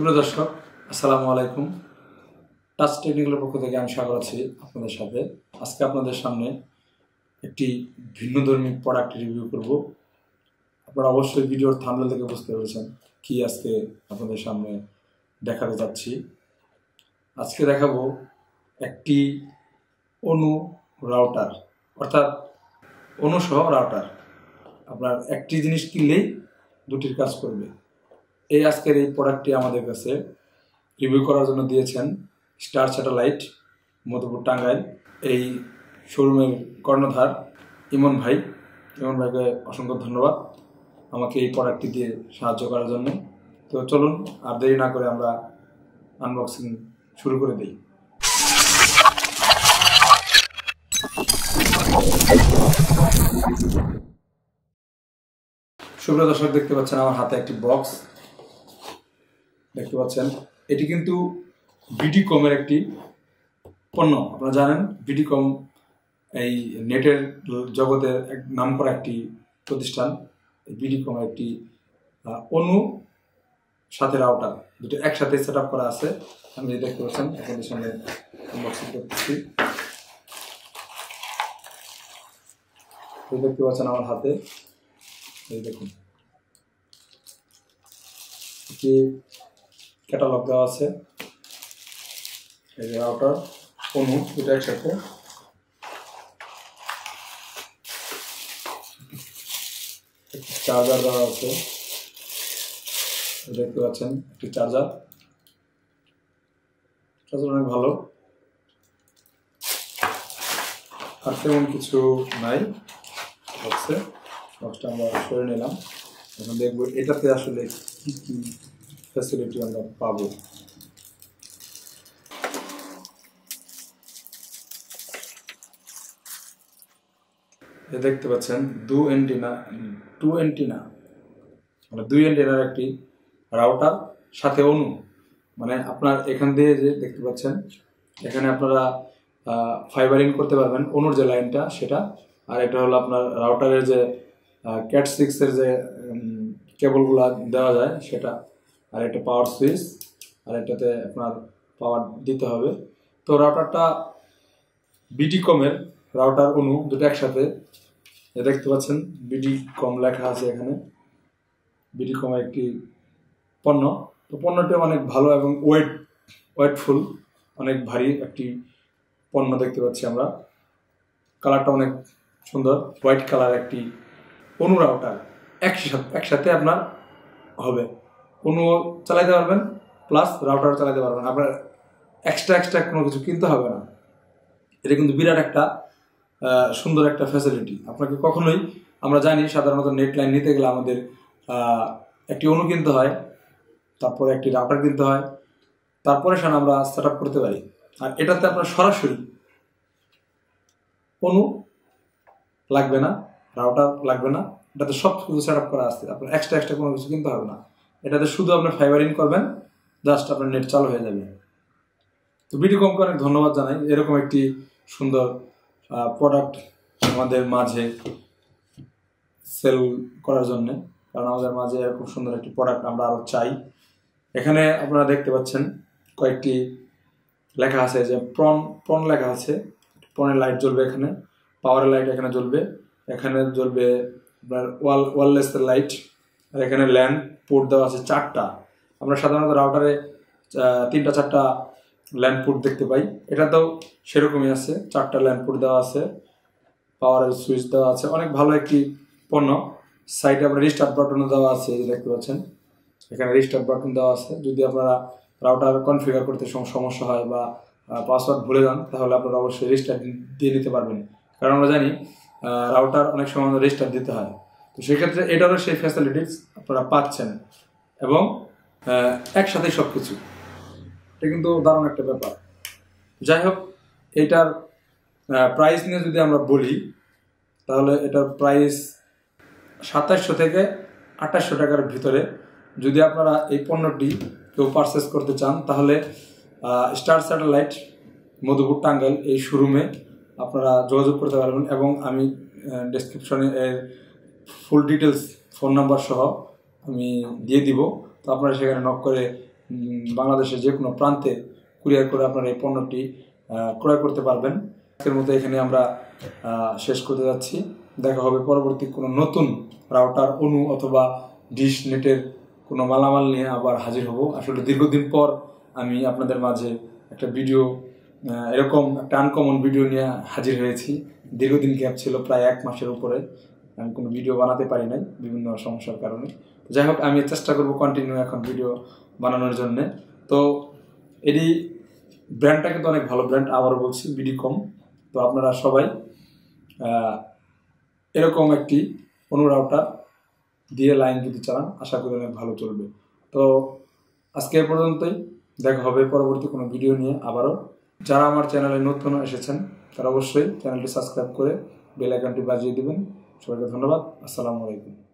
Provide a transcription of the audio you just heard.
সুপ্রিয় দর্শক, আসসালামু আলাইকুম। টাচ টেকনিক্যালের পক্ষ থেকে আমি স্বাগত আছি আপনাদের সাথে। আজকে আপনাদের সামনে একটি ভিন্ন ভিন্নধর্মী প্রোডাক্ট রিভিউ করব। আপনারা অবশ্যই ভিডিওর থামলে থেকে বুঝতে পেরেছেন কি আজকে আপনাদের সামনে দেখাতে যাচ্ছি। আজকে দেখাবো একটি অনু রাউটার অর্থাৎ অনুসহ রাউটার আপনার একটি জিনিস কিনলেই দুটির কাজ করবে। এই আজকের এই প্রোডাক্টটি আমাদের কাছে রিভিউ করার জন্য দিয়েছেন স্টার স্যাটেলাইট মধুপুর টাঙ্গাইল। এই শোরুমের কর্ণধার ইমন ভাই। ইমন ভাইকে অসংখ্য ধন্যবাদ আমাকে এই প্রোডাক্টটি দিয়ে সাহায্য করার জন্য। তো চলুন, আর দেরি না করে আমরা আনবক্সিং শুরু করে দিই। সুপ্রিয় দর্শক, দেখতে পাচ্ছেন আমার হাতে একটি বক্স দেখতে পাচ্ছেন। এটি কিন্তু বিডি কমের একটি পণ্য। আপনারা জানেন বিডি কম এই নেটের জগতের এক নাম করা একটি প্রতিষ্ঠান। বিডি কমের একটি অনু সাথে রাউটার। দুটো একসাথে সেট আপ করা আছে। আমি যে দেখতে পাচ্ছেন, আপনাদের সামনে আনবক্সিং করতেছি। দেখতে পাচ্ছেন আমার হাতে। এই দেখুন। ক্যাটালগ দেওয়া আছে। এই যে রাউটার অনু দুটো একসাথে চার্জার দেওয়া আছে। দেখতে পাচ্ছেন, একটি চার্জার চার্জার অনেক ভালো। আর তেমন কিছু নাই। বক্সে বক্সটা আমরা সরে নিলাম। এখন দেখব এটাতে আসলে কি কি ফ্যাসিলিটি আমরা পাবো এ দেখতে পাচ্ছেন, দু এন্টিনা টু এন্টিনা মানে দুই এন্টিনার একটি রাউটার সাথে অনু মানে আপনার এখান দিয়ে যে দেখতে পাচ্ছেন, এখানে আপনারা ফাইবারিং করতে পারবেন অনুর যে লাইনটা সেটা। আর এটা হলো আপনার রাউটারের যে ক্যাট সিক্সের যে কেবলগুলো দেওয়া যায়, সেটা। আর একটা পাওয়ার সুইচ আর এটাতে আপনার পাওয়ার দিতে হবে। তো রাউটারটা বিডি কমের রাউটার অনু দুটো একসাথে। দেখতে পাচ্ছেন বিডি কম লেখা আছে এখানে। বিডি কমের একটি পণ্য। তো পণ্যটি অনেক ভালো এবং ওয়েট ওয়েটফুল অনেক ভারী একটি পণ্য দেখতে পাচ্ছি আমরা। কালারটা অনেক সুন্দর হোয়াইট কালার একটি অনু রাউটার একসাথে একসাথে আপনার হবে। কোনো চালাইতে পারবেন প্লাস রাউটার চালাতে পারবেন। আপনার এক্সট্রা এক্সট্রা কোনো কিছু কিনতে হবে না। এটা কিন্তু বিরাট একটা সুন্দর একটা ফ্যাসিলিটি আপনাকে কখনোই, আমরা জানি সাধারণত নেট লাইন নিতে গেলে আমাদের একটি অনু কিনতে হয়, তারপরে একটি রাউটার কিনতে হয়, তারপরে সেখানে আমরা সেট আপ করতে পারি। আর এটাতে আপনার সরাসরি অনু লাগবে না রাউটার লাগবে না। এটাতে সব কিছু সেট আপ করা আছে। আপনার এক্সট্রা এক্সট্রা কোনো কিছু কিনতে হবে না। এটাতে শুধু আপনার ফাইবারিং করবেন জাস্ট আপনার নেট চালু হয়ে যাবে। তো বিডি কমকে অনেক ধন্যবাদ জানাই। এরকম একটি সুন্দর প্রোডাক্ট আমাদের মাঝে সেল করার জন্য। কারণ আমাদের মাঝে এরকম সুন্দর একটি প্রোডাক্ট আমরা আরও চাই। এখানে আপনারা দেখতে পাচ্ছেন কয়েকটি লেখা আছে, যে প্রন প্রন লেখা আছে। প্রনের লাইট জ্বলবে এখানে পাওয়ারের লাইট এখানে জ্বলবে। এখানে জ্বলবে আপনার ওয়াল ওয়ারলেস লাইট আর এখানে ল্যান্ড পোর্ট দেওয়া আছে চারটা। আমরা সাধারণত রাউটারে তিনটা চারটা ল্যান্ড পোর্ট দেখতে পাই। এটাতেও সেরকমই আছে, চারটা ল্যান্ড পোর্ট দেওয়া আছে পাওয়ারের সুইচ দেওয়া আছে। অনেক ভালো একটি পণ্য। সাইডে আপনার রিস্টার্ট বাটনও দেওয়া আছে যে দেখতে পাচ্ছেন। এখানে রিস্টার্ট বাটন দেওয়া আছে। যদি আপনারা রাউটার কনফিগার করতে সমস্যা হয় বা পাসওয়ার্ড ভুলে যান, তাহলে আপনারা অবশ্যই রিস্টার্ট দিয়ে নিতে পারবেন। কারণ আমরা জানি রাউটার অনেক সময় রিস্টার্ট দিতে হয়। তো সেক্ষেত্রে এটারও সেই ফ্যাসিলিটিস আপনারা পাচ্ছেন। এবং আহ, একসাথেই সব কিছু এটা কিন্তু দারুণ একটা ব্যাপার। যাই হোক এটার প্রাইস নিয়ে যদি আমরা বলি তাহলে এটার প্রাইস সাতাশশো থেকে আঠাশশো টাকার ভিতরে যদি আপনারা এই পণ্যটি কেউ পারচেস করতে চান তাহলে স্টার স্যাটেলাইট মধুপুর টাঙ্গাইল এই শোরুমে আপনারা যোগাযোগ করতে পারবেন এবং আমি ডেসক্রিপশনে এর ফুল ডিটেলস ফোন নাম্বার সহ আমি দিয়ে দিব। তো আপনারা সেখানে নক করে বাংলাদেশের যে কোনো প্রান্তে কুরিয়ার করে আপনারা এই পণ্যটি ক্রয় করতে পারবেন। আজকের মতো এখানে আমরা শেষ করতে যাচ্ছি। দেখা হবে পরবর্তী কোনো নতুন রাউটার অনু অথবা ডিশ নেটের কোনো মালামাল নিয়ে আবার হাজির হব। আসলে দীর্ঘদিন পর আমি আপনাদের মাঝে একটা ভিডিও এরকম একটা আনকমন ভিডিও নিয়ে হাজির হয়েছি। দীর্ঘদিন গ্যাপ ছিল, প্রায় এক মাসের উপরে। আমি কোনো ভিডিও বানাতে পারি নাই, বিভিন্ন সমস্যার কারণে। যাই হোক, আমি চেষ্টা করব কন্টিনিউ এখন ভিডিও বানানোর জন্য। তো এটি ব্র্যান্ডটা কিন্তু অনেক ভালো ব্র্যান্ড আবারও বলছি বিডি কম তো আপনারা সবাই এরকম একটি অনুরাউটার দিয়ে লাইন যদি চালান, আশা করি অনেক ভালো চলবে। তো আজকে এ পর্যন্তই, দেখা হবে পরবর্তী কোনো ভিডিও নিয়ে আবারও। যারা আমার চ্যানেলে নতুন এসেছেন, তারা অবশ্যই চ্যানেলটি সাবস্ক্রাইব করে বেল আইকনটি বাজিয়ে দিবেন। সবাইকে ধন্যবাদ। আসসালামু আলাইকুম।